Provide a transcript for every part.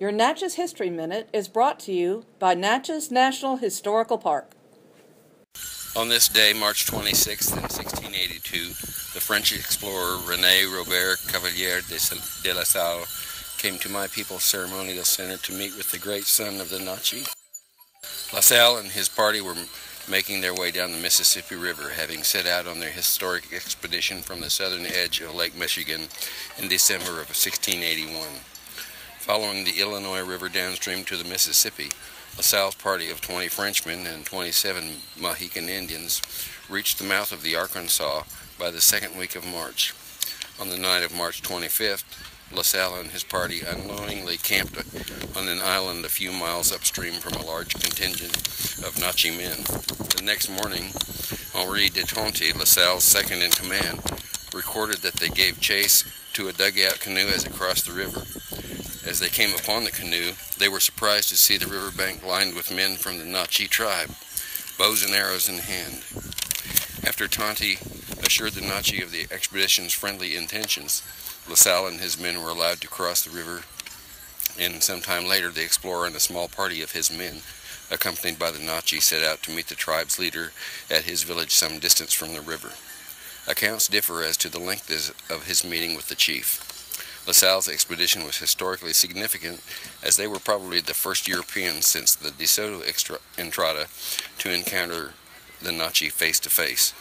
Your Natchez History Minute is brought to you by Natchez National Historical Park. On this day, March 26th, in 1682, the French explorer René Robert Cavelier de La Salle came to my people's ceremonial center to meet with the great Sun of the Natchez. La Salle and his party were making their way down the Mississippi River, having set out on their historic expedition from the southern edge of Lake Michigan in December of 1681. Following the Illinois River downstream to the Mississippi, LaSalle's party of 20 Frenchmen and 27 Mohican Indians reached the mouth of the Arkansas by the second week of March. On the night of March 25th, LaSalle and his party unknowingly camped on an island a few miles upstream from a large contingent of Natchez men. The next morning, Henri de Tonty, LaSalle's second in command, recorded that they gave chase to a dugout canoe as it crossed the river. As they came upon the canoe, they were surprised to see the riverbank lined with men from the Natchez tribe, bows and arrows in hand. After Tonti assured the Natchez of the expedition's friendly intentions, LaSalle and his men were allowed to cross the river, and sometime later the explorer and a small party of his men, accompanied by the Natchez, set out to meet the tribe's leader at his village some distance from the river. Accounts differ as to the length of his meeting with the chief. LaSalle's expedition was historically significant as they were probably the first Europeans since the De Soto Entrada to encounter the Natchez face to face.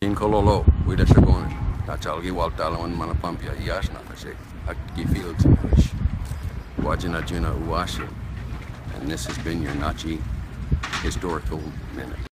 In Kololo, wida shagon, tachalgi waltalawan manapampia yash nakashe, akki fields wish. Wajina juna uwashe, and this has been your Natchez Historical Minute.